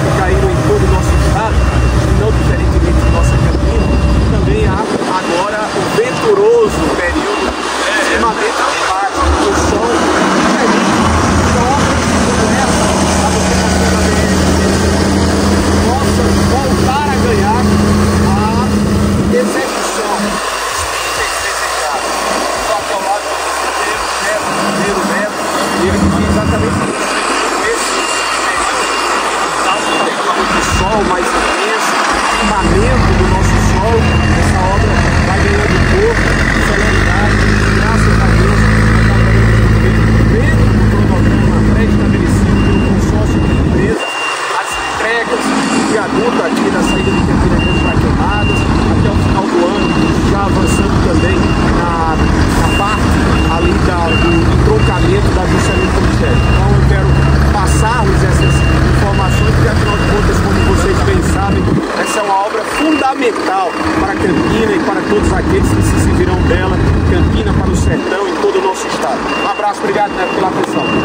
que caíram em todo o nosso estado, não diferentemente de sol mais intenso, firmamento do nosso sol, essa obra vai ganhando corpo, celeridade, graças a Deus, dentro do cronograma pré-estabelecido pelo consórcio de empresas, as entregas do viaduto todos aqueles que se servirão dela, Campina para o sertão e todo o nosso estado. Um abraço, obrigado né, pela atenção.